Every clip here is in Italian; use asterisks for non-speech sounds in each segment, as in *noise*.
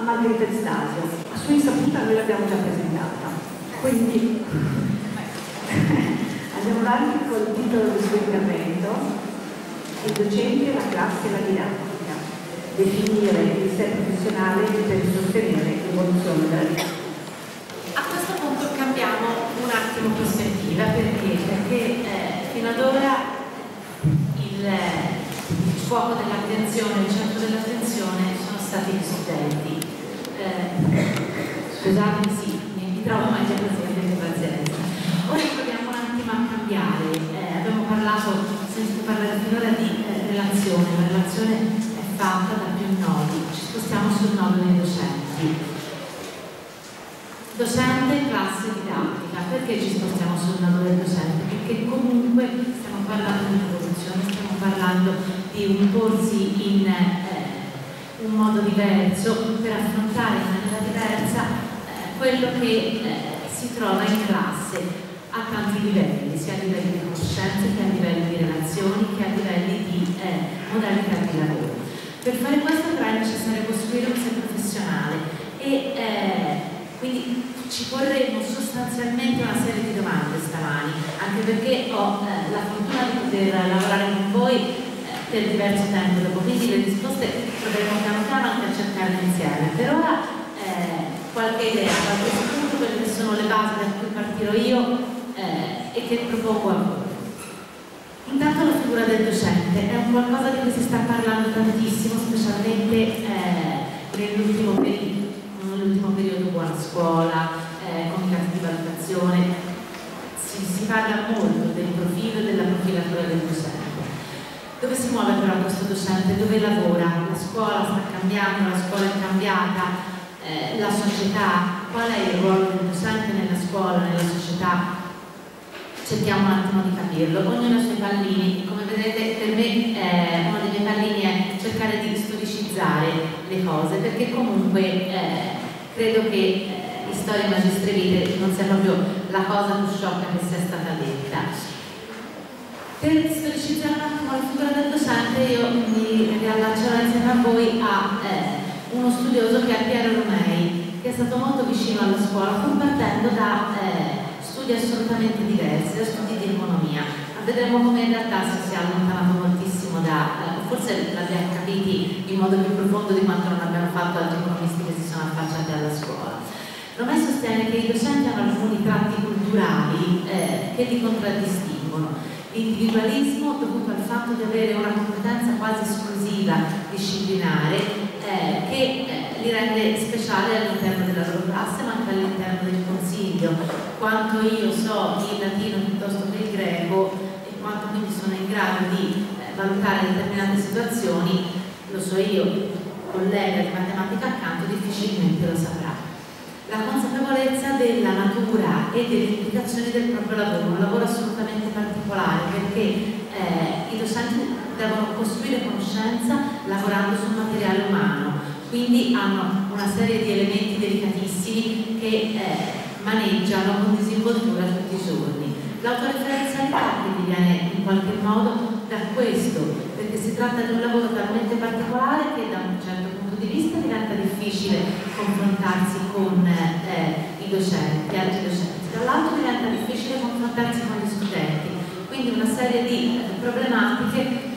a Margherita Di Stasio. A sua insaputa noi l'abbiamo già presentata. Quindi *laughs* andiamo avanti col titolo del suo intervento, il docente, la classe e la didattica, definire il sé professionale per sostenere l'evoluzione della didattica. A questo punto cambiamo un attimo prospettiva perché, perché eh, fino ad ora il, il fuoco dell'attenzione, il centro dell'attenzione sono stati gli studenti. Eh, scusatemi, sì, mi trovo meglio così, avete pazienza. Ora proviamo un attimo a cambiare. Eh, abbiamo parlato, sentito parlare finora di eh, relazione, la relazione è fatta da più nodi, ci spostiamo sul nodo dei docenti. Docente, classe didattica, perché ci spostiamo sul nodo del docente? Perché comunque stiamo parlando di evoluzione, stiamo parlando di un porsi in eh, un modo diverso per affrontare in maniera diversa eh, quello che eh, si trova in classe a tanti livelli, sia a livelli di conoscenze che a livelli di relazioni che a livelli di eh, modalità di lavoro. Per fare questo però è necessario costruire un sé professionale e eh, quindi ci porremo sostanzialmente una serie di domande stamani, anche perché ho la fortuna di poter lavorare con voi per diverso tempo dopo, quindi le risposte proveremo piano piano anche a cercarle insieme. Per ora eh, qualche idea, qualche spunto, quelle che sono le basi da cui partirò io eh, e che propongo a voi. Intanto la figura del docente è un qualcosa di cui si sta parlando tantissimo, specialmente eh, nell'ultimo periodo nell'ultimo periodo buona scuola, eh, comitati di valutazione, si, si, parla molto del profilo e della profilatura del docente. Dove si muove però questo docente? Dove lavora? La scuola sta cambiando, la scuola è cambiata, eh, la società, qual è il ruolo del docente nella scuola, nella società? Cerchiamo un attimo di capirlo. Ognuno ha i suoi pallini, come vedete per me eh, uno dei miei pallini è cercare di storicizzare le cose, perché comunque eh, credo che eh, in storia magistre vite non sia proprio la cosa più sciocca che sia stata detta. Per storicizzare un attimo la figura del docente io mi riallaccerò insieme a voi a eh, uno studioso che è Piero Romei, che è stato molto vicino alla scuola, compartendo da eh, studi assolutamente diversi, da studi di economia. Ma vedremo come in realtà si sia allontanato moltissimo da, eh, forse l'abbiamo capiti in modo più profondo di quanto non abbiano fatto altri economisti che si sono affacciati alla scuola. Romei sostiene che i docenti hanno alcuni tratti culturali eh, che li contraddistinguono. L'individualismo dovuto al fatto di avere una competenza quasi esclusiva disciplinare eh, che eh, li rende speciali all'interno della loro classe ma anche all'interno del consiglio. Quanto io so il latino piuttosto che il greco e quanto quindi sono in grado di eh, valutare determinate situazioni, lo so io, collega di matematica accanto, difficilmente lo saprà la consapevolezza della natura e delle implicazioni del proprio lavoro, un lavoro assolutamente particolare perché eh, i docenti devono costruire conoscenza lavorando sul materiale umano, quindi hanno una serie di elementi delicatissimi che eh, maneggiano con disinvoltura tutti i giorni. L'autoreferenzialità quindi viene in qualche modo da questo, perché si tratta di un lavoro talmente particolare che da un certo punto di vista diventa difficile confrontarsi con eh, i docenti, altri docenti, dall'altro diventa difficile confrontarsi con gli studenti, quindi una serie di eh, problematiche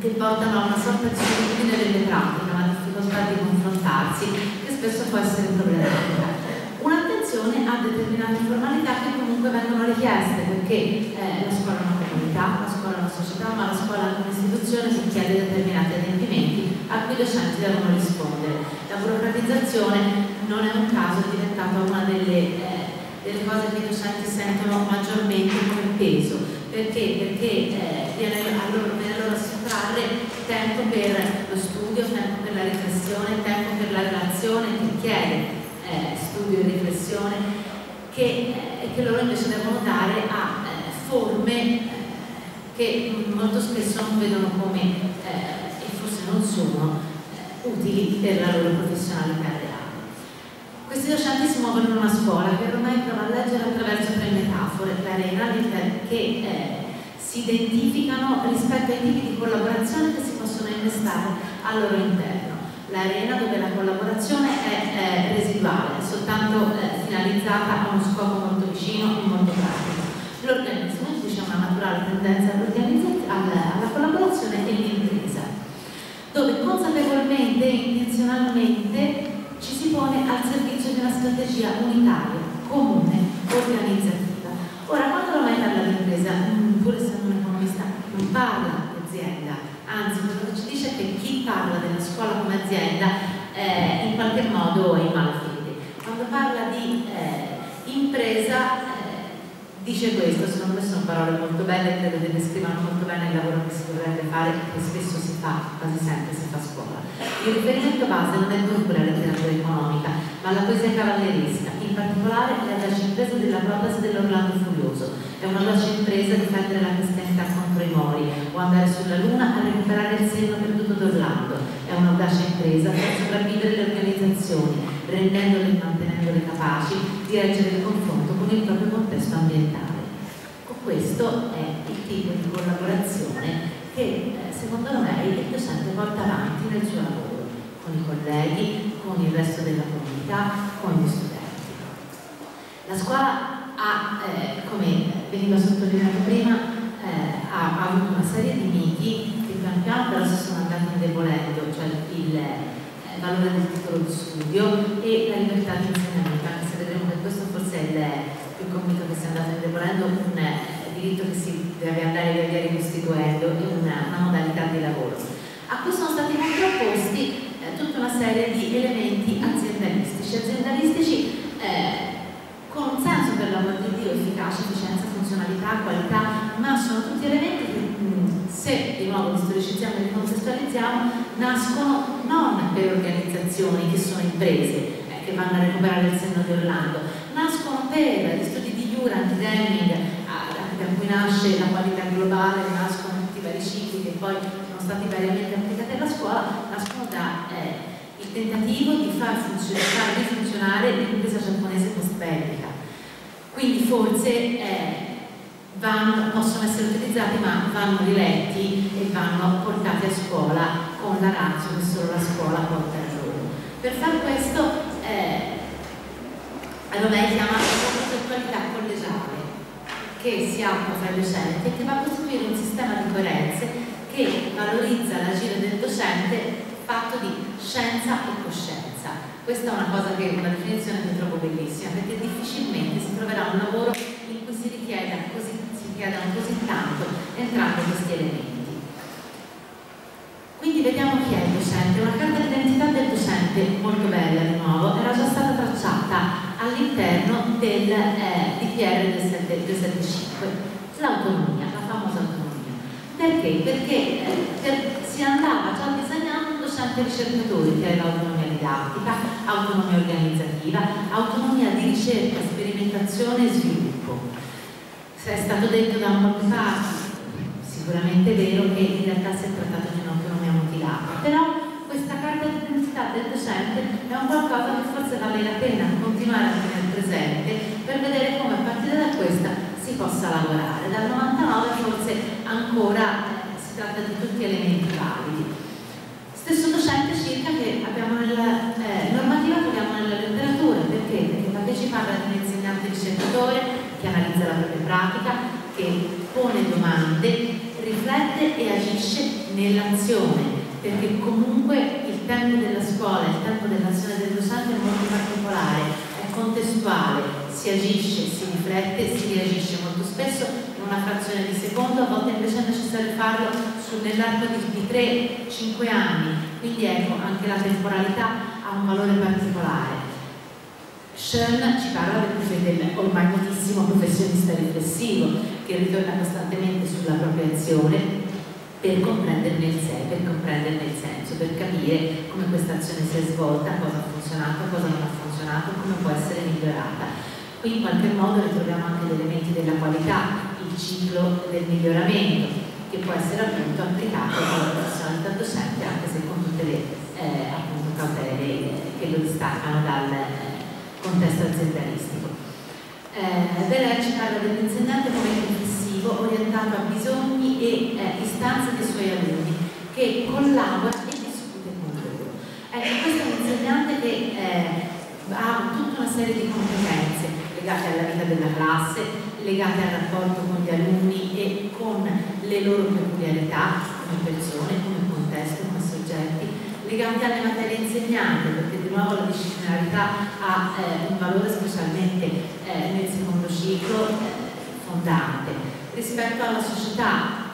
che portano a una sorta di solitudine delle pratiche, una difficoltà di confrontarsi, che spesso può essere problematica. Un'attenzione a determinate formalità che comunque vengono richieste, perché eh, la scuola è una comunità, la scuola è una società, ma la scuola è un'istituzione che chiede determinati adempimenti a cui i docenti devono rispondere. La burocratizzazione non è un caso, è diventata una delle, eh, delle cose che i docenti sentono maggiormente come peso. Perché? Perché eh, viene, a loro, viene loro a sottrarre tempo per lo studio, tempo per la riflessione, tempo per la relazione che chiede eh, studio e riflessione che, eh, che, loro invece devono dare a eh, forme eh, che molto spesso non vedono come eh, non sono eh, utili per la loro professionalità reale. Questi docenti si muovono in una scuola che ormai prova a leggere attraverso tre metafore, l'arena, che eh, si identificano rispetto ai tipi di collaborazione che si possono innestare al loro interno. l'arena dove la collaborazione è, è residuale, è soltanto eh, finalizzata a uno scopo molto vicino e molto pratico. L'organismo in cui c'è una naturale tendenza alla, alla collaborazione e l'impresa, dove consapevolmente e intenzionalmente ci si pone al servizio di una strategia unitaria, comune, organizzativa. Ora, quando ormai parla di impresa, mm, pur essendo un economista, non parla di anzi quello ci dice che chi parla della scuola come azienda eh, in qualche modo è in malafede. Quando parla di eh, impresa dice questo, secondo me sono parole molto belle, credo che descrivano molto bene il lavoro che si dovrebbe fare e che spesso si fa, quasi sempre si fa a scuola. Il riferimento base non è dunque la letteratura economica, ma la poesia cavalleresca, in particolare l'audace impresa della protesi dell'Orlando Furioso. È un'audace impresa difendere la cristianità contro i mori o andare sulla luna a recuperare il senno perduto d'Orlando. È un'audace impresa per sopravvivere le organizzazioni, rendendole e mantenendole capaci di reggere il confronto con il proprio contesto ambientale. Questo è il tipo di collaborazione che eh, secondo me il docente porta avanti nel suo lavoro, con i colleghi, con il resto della comunità, con gli studenti. La scuola ha, eh, come veniva sottolineato prima, eh, ha, ha, avuto una serie di miti che pian piano però si sono andati indebolendo, cioè il eh, valore del titolo di studio e la libertà di insegnamento, anche se vedremo che questo forse è il più convinto che si è andato indebolendo un diritto che si deve andare via via ricostituendo in una, una, modalità di lavoro. A cui sono stati contrapposti eh, tutta una serie di elementi aziendalistici, aziendalistici eh, con un senso per l'amor di Dio, efficacia, efficienza, funzionalità, qualità, ma sono tutti elementi che mh, se di nuovo li storicizziamo e li contestualizziamo nascono per organizzazioni che sono imprese, eh, che vanno a recuperare il senno di Orlando, nascono per gli studi di Jurand, Deming, da cui nasce la qualità globale, nascono tutti i vari cicli che poi sono stati variamente applicati alla scuola, nascono da eh, il tentativo di far funzionare, di funzionare l'impresa giapponese post-bellica. Quindi forse eh, vanno, possono essere utilizzati ma vanno riletti e vanno portati a scuola con la razza che solo la scuola porta a loro. Per far questo eh, Romei chiama la concettualità collegiale che si apre fra i docenti e che va a costituire un sistema di coerenze che valorizza l'agire del docente fatto di scienza e coscienza. Questa è una cosa che una definizione che trovo bellissima, perché difficilmente si troverà un lavoro in cui si richieda così, si richiedano così tanto entrambi questi elementi. Quindi vediamo chi è il docente. Una carta d'identità del docente, molto bella di nuovo, era già stata tracciata all'interno del eh, DPR del 775, l'autonomia, la famosa autonomia. Perché? Perché eh, si andava già disegnando un docente ricercatore che è l'autonomia didattica, autonomia organizzativa, autonomia di ricerca, sperimentazione e sviluppo. Se è stato detto da molte parti, sicuramente è vero che in realtà si è trattato di un'autonomia mutilata, però questa carta d'identità del docente è un qualcosa che forse vale la pena continuare a tenere presente per vedere come a partire da questa si possa lavorare. Dal 99 forse ancora eh, si tratta di tutti elementi validi. Circa che abbiamo nella eh, normativa che abbiamo nella letteratura, perché? Perché parla di un insegnante ricercatore che analizza la propria pratica, che pone domande, riflette e agisce nell'azione perché comunque il tempo della scuola, il tempo dell'azione del docente è molto particolare, è contestuale, si agisce, si riflette, si reagisce molto spesso in una frazione di secondo, a volte invece è necessario farlo nell'arco di 3-5 anni, quindi ecco anche la temporalità ha un valore particolare. Schoen ci parla del, ormai notissimo professionista riflessivo che ritorna costantemente sulla propria azione per comprenderne il sé, per comprenderne il senso, per capire come questa azione si è svolta, cosa ha funzionato, cosa non ha funzionato, come può essere migliorata. Qui in qualche modo ritroviamo anche gli elementi della qualità, il ciclo del miglioramento, che può essere appunto applicato alla personalità docente, anche se con le eh, appunto, cautele che lo distaccano dal contesto aziendalistico. Eh, Vera ci parla dell'insegnante come riflessivo orientato a bisogni e eh, istanze dei suoi alunni che collabora e discute con loro. Ecco, questo è un insegnante che ha tutta una serie di competenze legate alla vita della classe, legate al rapporto con gli alunni e con le loro peculiarità come persone, come contesto, come legate alle materie insegnate, perché di nuovo la disciplinarità ha eh, un valore specialmente eh, nel secondo ciclo eh, fondante, rispetto alla società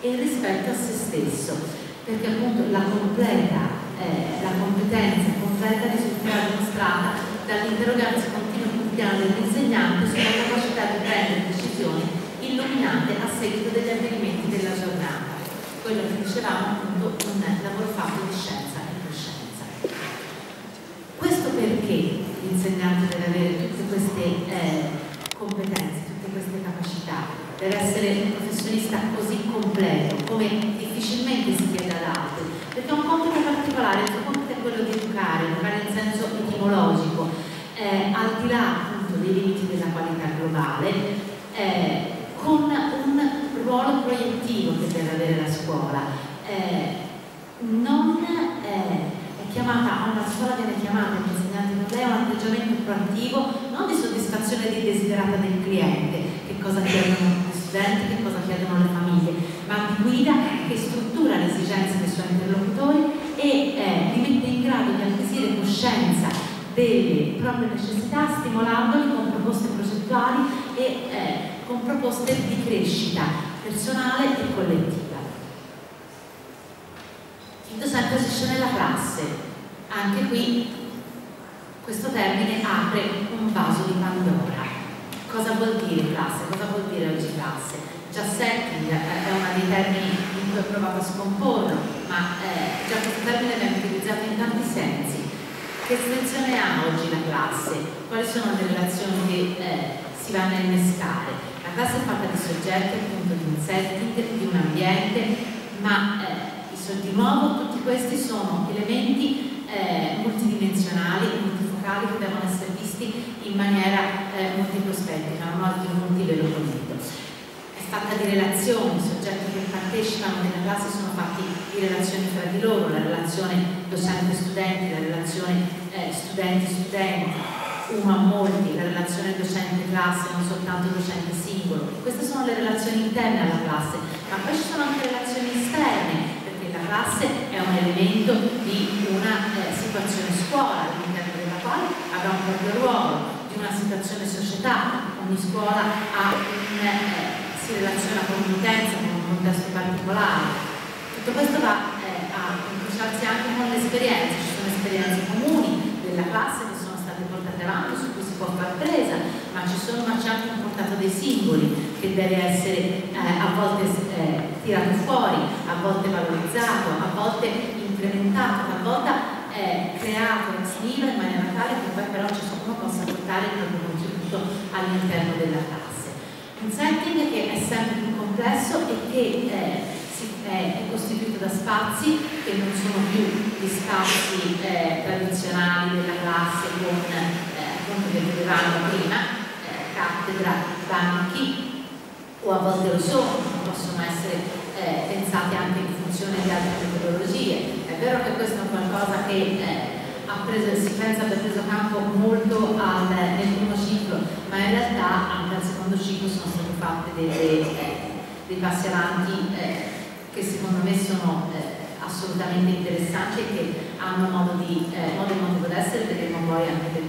e rispetto a se stesso, perché appunto la completa eh, la competenza completa risulterà dimostrata dall'interrogarsi continuo quotidiano dell'insegnante sulla capacità di prendere decisioni illuminate a seguito degli avvenimenti della giornata. Quello che dicevamo appunto un lavoro fatto di scienza e coscienza. Questo perché l'insegnante deve avere tutte queste eh, competenze, tutte queste capacità, deve essere un professionista così completo come difficilmente si chiede ad altri perché è un compito particolare, il suo compito è quello di educare, educare in senso etimologico, eh, al di là appunto dei limiti della qualità globale, eh, con un ruolo proiettivo che deve avere la scuola. Eh, non eh, è chiamata, una scuola viene chiamata l'insegnante non lei, un atteggiamento proattivo, non di soddisfazione di desiderata del cliente, che cosa chiedono gli studenti, che cosa chiedono le famiglie, ma di guida che struttura le esigenze dei suoi interlocutori e eh, li mette in grado di acquisire coscienza delle necessità stimolandoli con proposte progettuali e eh, con proposte di crescita personale e collettiva. Il docente agisce nella classe, anche qui questo termine apre un vaso di Pandora. Cosa vuol dire classe? Cosa vuol dire oggi classe? già setting è uno dei termini in cui ho provato a scomporlo, ma eh, già questo termine viene utilizzato in tanti sensi. Che estensione ha oggi la classe? Quali sono le relazioni che eh, si vanno a innescare? La classe è fatta di soggetti, appunto di un setting, di un ambiente, ma eh, di nuovo tutti questi sono elementi eh, multidimensionali, multifocali che devono essere visti in maniera eh, multiprospettica, non altri molti ve lo condivido fatta di relazioni, i soggetti che partecipano nella classe sono fatti di relazioni tra di loro, la relazione docente-studenti, la relazione eh, studenti-studenti, uno a molti, la relazione docente-classe, non soltanto docente-singolo. Queste sono le relazioni interne alla classe, ma poi ci sono anche relazioni esterne, perché la classe è un elemento di una eh, situazione scuola, all'interno della quale avrà un proprio ruolo, di una situazione società, ogni scuola un... Eh, si relaziona con un'utenza, con un contesto particolare. Tutto questo va eh, a incrociarsi anche con le esperienze, ci sono esperienze comuni della classe avanti, su cui si può far presa, ma ci sono ma c'è anche un portato dei singoli che deve essere eh, a volte eh, tirato fuori, a volte valorizzato, a volte implementato, a volte eh, creato ex nihilo in maniera tale che poi però ciascuno possa portare il proprio contributo all'interno della classe. Un setting che è sempre più complesso e che eh, si, è, costituito da spazi che non sono più gli spazi eh, tradizionali della classe con eh, appunto che vedevamo prima, eh, cattedra, banchi o a volte lo sono, possono essere eh, pensati anche in funzione di altre metodologie. È vero che questo è qualcosa che eh, preso, si pensa abbia preso campo molto al, nel primo ciclo, ma in realtà anche al secondo ciclo sono stati fatti dei, dei, dei passi avanti eh, che secondo me sono eh, assolutamente interessanti e che hanno modo, di, eh, modo e motivo d'essere, vedremo poi anche perché.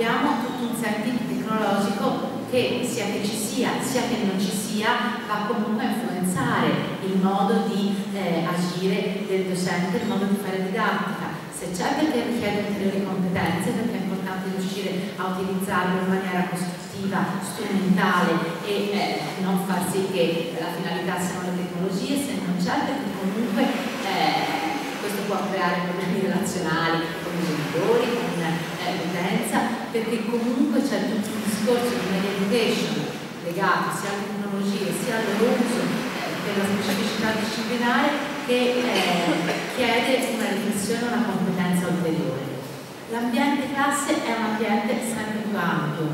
Abbiamo tutto un setting tecnologico che sia che ci sia, sia che non ci sia, va comunque a influenzare il modo di eh, agire del docente, il modo di fare didattica. Se c'è perché richiede ulteriori competenze, perché è importante riuscire a utilizzarlo in maniera costruttiva, strumentale e eh, non far sì che la finalità siano le tecnologie, se non c'è perché comunque eh, questo può creare problemi relazionali con i genitori, con eh, l'utenza, perché comunque c'è tutto un discorso di education legato sia alle tecnologie sia al loro uso eh, per la specificità disciplinare che eh, chiede una riflessione, una competenza ulteriore. L'ambiente classe è un ambiente sempre più ampio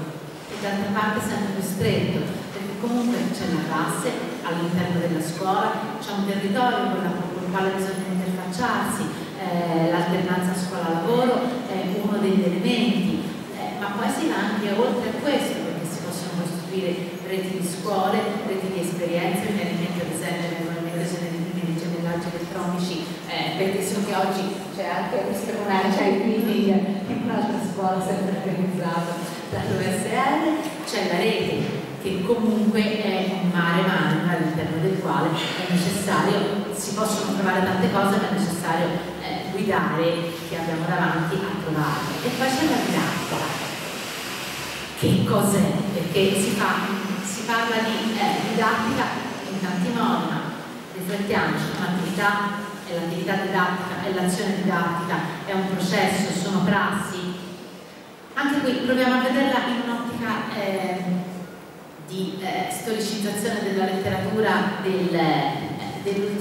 e d'altra parte sempre più stretto, perché comunque c'è la classe all'interno della scuola, c'è un territorio con, con il quale bisogna interfacciarsi, eh, l'alternanza scuola-lavoro uno degli elementi, eh, ma poi si va anche oltre a questo, perché si possono costruire reti di scuole, reti di esperienze, in mente ad esempio nell'organizzazione di primi di gemellaggi elettronici, eh, perché so che oggi c'è anche questa c'è il meeting in un'altra scuola sempre organizzata dall'USR, c'è la rete che comunque è un mare mare all'interno del quale è necessario, si possono trovare tante cose, ma è necessario eh, guidare chi abbiamo davanti a trovarle. E poi c'è la didattica. Che cos'è? Perché si, fa, si parla di eh, didattica in tanti modi, ma riflettiamoci, un'attività è l'attività didattica, è l'azione didattica, è un processo, sono prassi. Anche qui proviamo a vederla in un'ottica eh, di eh, storicizzazione della letteratura del, eh, del,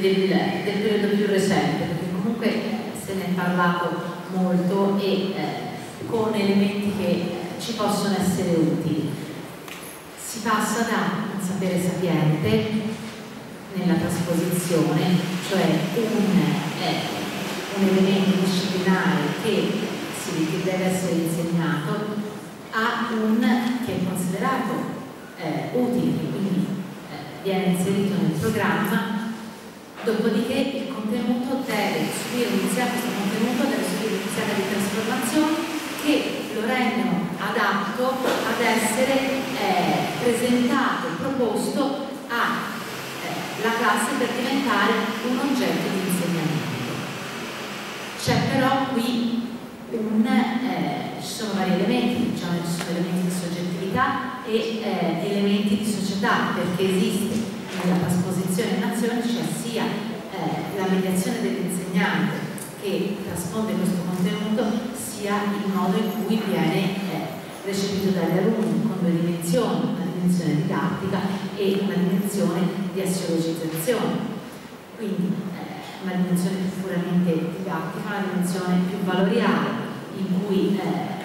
del, periodo più recente, perché comunque se ne è parlato molto e eh, con elementi che ci possono essere utili. Si passa da un sapere sapiente nella trasposizione, cioè un, eh, un elemento disciplinare che, si, che deve essere insegnato, a un che è considerato eh, utili, quindi eh, viene inserito nel programma, dopodiché il contenuto deve subire un insieme, questo contenuto deve subire un insieme di trasformazioni che lo rendono adatto ad essere eh, presentato, proposto alla eh, classe per diventare un oggetto di insegnamento. C'è però qui un, eh, ci sono vari elementi, diciamo, ci sono elementi di soggettività e eh, elementi di società, perché esiste nella trasposizione in azione cioè sia mediazione dell'insegnante che trasponde questo contenuto, sia il modo in cui viene eh, recepito dagli alunni, con due dimensioni, una dimensione didattica e una dimensione di assiologizzazione. Quindi eh, una dimensione più puramente didattica, una dimensione più valoriale, in cui eh,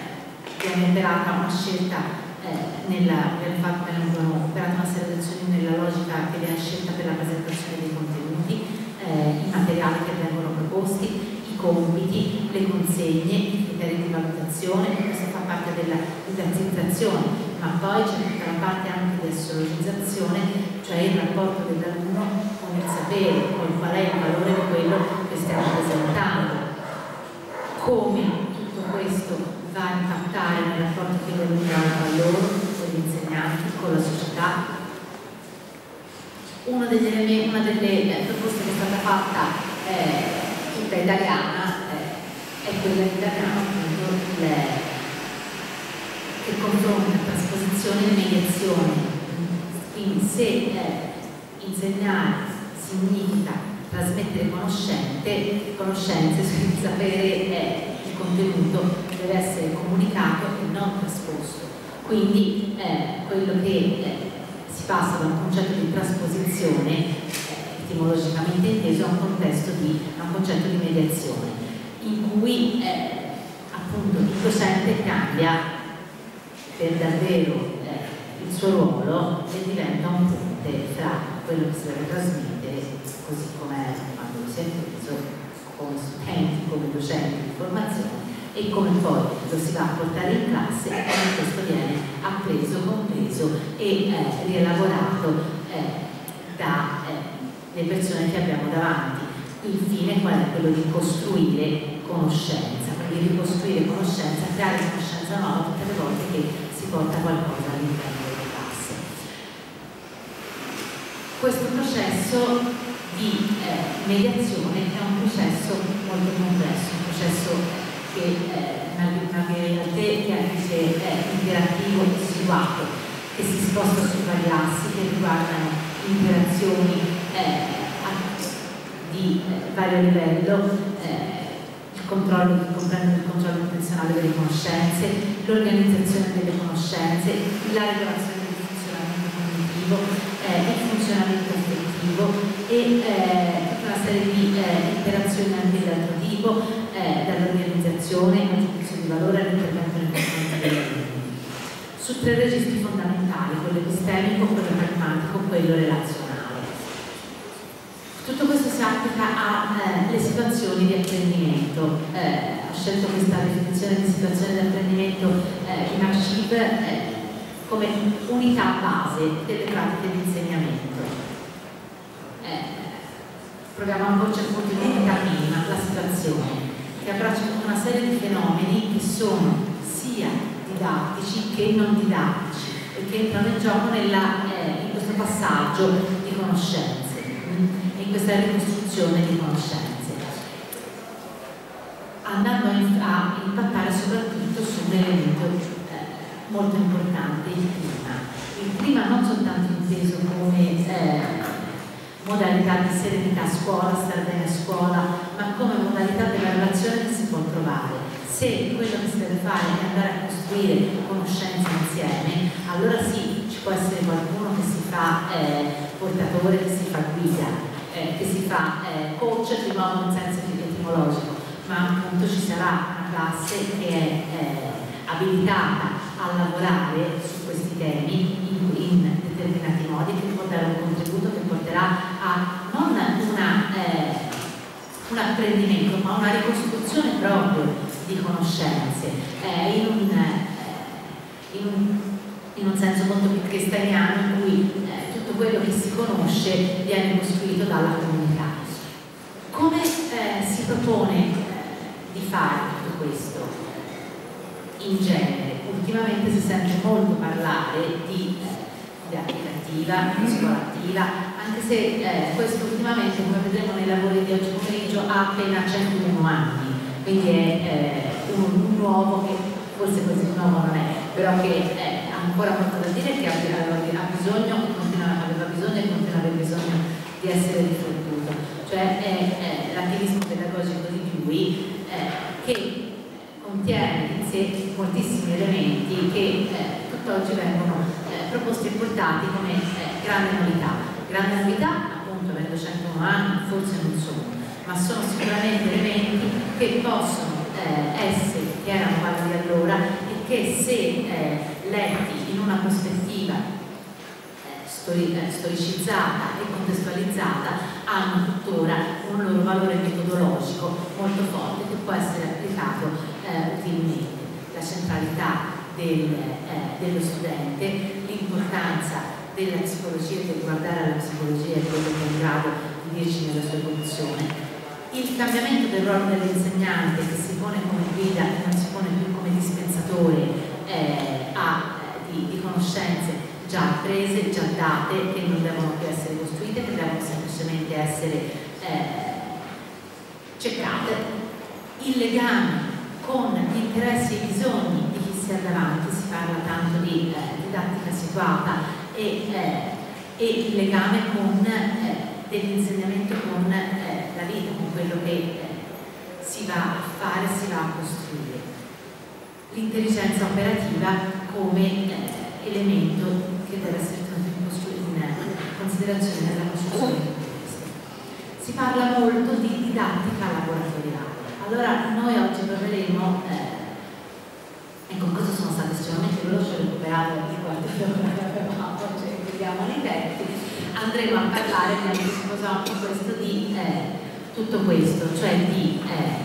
viene operata una scelta eh, nella, nel fatto che vengono operate una serie di azioni nella logica che viene scelta per la presentazione dei contenuti, eh, i materiali che vengono proposti, i compiti, le consegne, i criteri di valutazione, questo fa parte della didattizzazione, ma poi c'è tutta la parte anche di assiologizzazione, cioè il rapporto dell'alunno con il sapere, con qual è il valore di quello che stiamo presentando. Come tutto questo va a impattare nel rapporto che l'alunno ha tra loro, con gli insegnanti, con la società. Una delle, una delle proposte che è stata fatta eh, tutta italiana eh, è quella italiana appunto le, che confronta trasposizione e mediazione. Quindi se eh, insegnare significa trasmettere conoscenze, il sapere è il contenuto deve essere comunicato e non trasposto. Quindi eh, quello che eh, si passa da un concetto di trasposizione, eh, etimologicamente inteso, a un, di, a un concetto di mediazione, in cui eh, appunto il docente cambia per davvero eh, il suo ruolo e diventa un ponte fra quello che si deve trasmettere, così come quando si è preso come studenti, come docenti di formazione, e come poi lo si va a portare in classe e come questo viene appreso, compreso e eh, rielaborato eh, dalle eh, persone che abbiamo davanti. Il fine qual è? Quello di costruire conoscenza, quindi ricostruire conoscenza, creare conoscenza nuova tutte le volte che porta qualcosa all'interno della classe. Questo processo di eh, mediazione è un processo molto complesso, un processo che eh, una realtà che anche è interattivo e situato, che si sposta su vari assi che riguardano interazioni eh, di eh, vario livello, eh, il controllo il controllo intenzionale delle conoscenze, l'organizzazione delle conoscenze, la regolazione del funzionamento cognitivo, eh, il funzionamento affettivo e eh, una serie di interazioni anche di altro tipo, eh, dall'organizzazione al giudizio di valore all'intervento nel confronto. Su tre registri fondamentali, quello epistemico, quello pragmatico, quello relazionale. Tutto questo si applica alle eh, situazioni di apprendimento. Eh, scelto questa definizione di situazione di apprendimento eh, in Archive eh, come unità base delle pratiche di insegnamento. Eh, proviamo a porci appunto in unità minima la situazione, che abbraccia una serie di fenomeni che sono sia didattici che non didattici e che entrano in gioco nella, eh, in questo passaggio di conoscenze, mm, in questa ricostruzione di conoscenze andando a impattare soprattutto su un elemento eh, molto importante, il clima. Il clima non soltanto inteso come eh, modalità di serenità a scuola, stare bene a scuola, ma come modalità della relazione che si può trovare. Se quello che si deve fare è andare a costruire conoscenze insieme, allora sì, ci può essere qualcuno che si fa eh, portatore, che si fa guida, eh, che si fa eh, coach di nuovo in senso etimologico, ma appunto ci sarà una classe che è eh, abilitata a lavorare su questi temi in, in, determinati modi, che dare un contributo che porterà a non una, eh, un apprendimento, ma una ricostruzione proprio di conoscenze eh, in, un, eh, in, un, in, un, senso molto più cristiano in cui eh, tutto quello che si conosce viene costruito dalla comunità. Come eh, si propone di fare tutto questo in genere. Ultimamente si sente molto parlare di didattica attiva, di scuola attiva, anche se eh, questo ultimamente, come vedremo nei lavori di oggi pomeriggio, ha appena 101 anni, quindi è eh, un, un, nuovo che forse così nuovo non è, però che eh, ha ancora molto da dire che ha, ha bisogno, continua, aveva bisogno e continua ad avere bisogno di essere riflettuto, cioè è l'attivismo pedagogico di Dewey eh, che contiene in sé moltissimi elementi che eh, tutt'oggi vengono eh, proposti e portati come eh, grande novità. Grande novità, appunto, avendo 101 anni, forse non sono, ma sono sicuramente elementi che possono eh, essere, che erano validi allora e che se eh, letti in una prospettiva storicizzata e contestualizzata hanno tuttora un loro valore metodologico molto forte che può essere applicato eh, utilmente. La centralità del, eh, dello studente, l'importanza della psicologia, del guardare alla psicologia e quello che è in grado di dirci nella sua evoluzione, il cambiamento del ruolo dell'insegnante che si pone come guida e non si pone più come dispensatore eh, a, eh, di, di conoscenze già apprese, già date, che non devono più essere costruite, che devono semplicemente essere eh, cercate. Il legame con gli interessi e i bisogni di chi si ha davanti, si parla tanto di eh, didattica situata e, eh, e, il legame con eh, dell'insegnamento con eh, la vita, con quello che eh, si va a fare, si va a costruire. L'intelligenza operativa come elemento che deve essere tenuto in, considerazione nella costruzione di questo. Si parla molto di didattica laboratoriale. Allora noi oggi proveremo, eh, ecco cosa sono state estremamente veloci, ho recuperato il quarto d'ora *laughs* che avevamo, oggi vediamo nei tempi, andremo a parlare, anche questo, di eh, tutto questo, cioè di eh,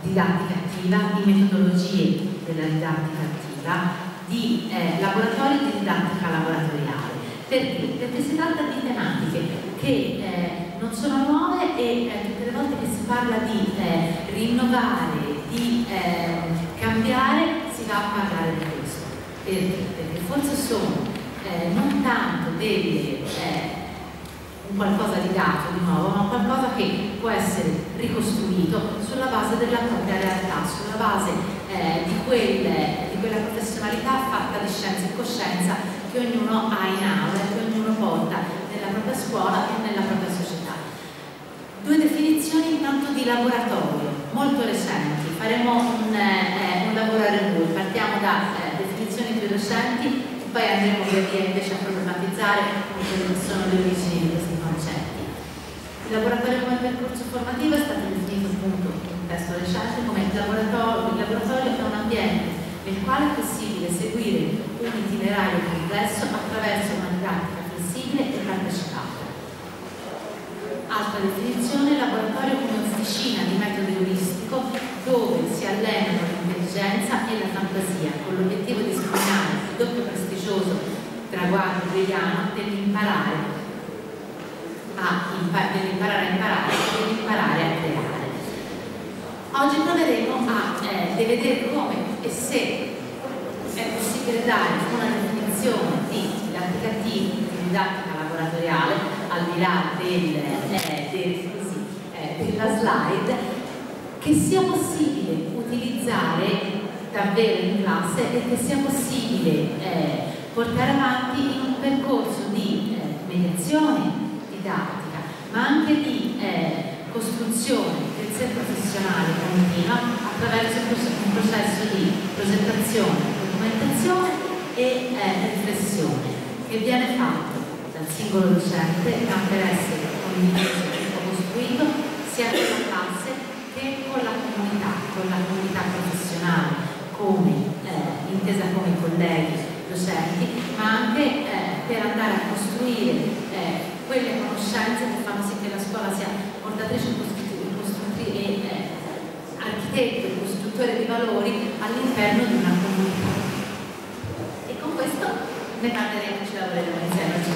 didattica attiva, di metodologie della didattica attiva, di eh, laboratorio di didattica laboratoriale. Perché? Perché si tratta di tematiche che eh, non sono nuove e eh, tutte le volte che si parla di eh, rinnovare, di eh, cambiare, si va a parlare di questo. Perché? Perché forse sono eh, non tanto delle un qualcosa di dato di nuovo, ma qualcosa che può essere ricostruito sulla base della propria realtà, sulla base eh, di, quel, di, quella professionalità fatta di scienza e coscienza che ognuno ha in aula e che ognuno porta nella propria scuola e nella propria. Due definizioni intanto di laboratorio, molto recenti, faremo un, eh, un lavoro a review, partiamo da eh, definizioni più recenti poi andremo via via invece a problematizzare quelle che sono le origini di questi concetti. Il laboratorio come percorso formativo è stato definito appunto in un testo recente come il laboratorio, il laboratorio è un ambiente nel quale è possibile seguire un itinerario complesso attraverso una didattica flessibile e partecipata. Altra definizione, laboratorio come officina di metodo euristico dove si allenano l'intelligenza e la fantasia con l'obiettivo di scoprire il doppio prestigioso traguardo brillano dell'imparare a, impa dell'imparare a imparare e dell'imparare a creare. Oggi proveremo a eh, vedere come e se è possibile dare una definizione di applicativi di didattica laboratoriale al di là del, eh, del, così, eh, della slide che sia possibile utilizzare davvero in classe e che sia possibile eh, portare avanti in un percorso di eh, mediazione didattica ma anche di eh, costruzione del sé professionale continua attraverso un processo di presentazione, documentazione e eh, riflessione che viene fatto dal singolo docente ma per essere condiviso e costruito sia con la classe che con la comunità, con la comunità professionale, come, eh, intesa come colleghi docenti, ma anche eh, per andare a costruire eh, quelle conoscenze che fanno sì che la scuola sia portatrice e eh, architetto costruttore di valori all'interno di una comunità. E con questo ne parleremo, ci lavoreremo insieme.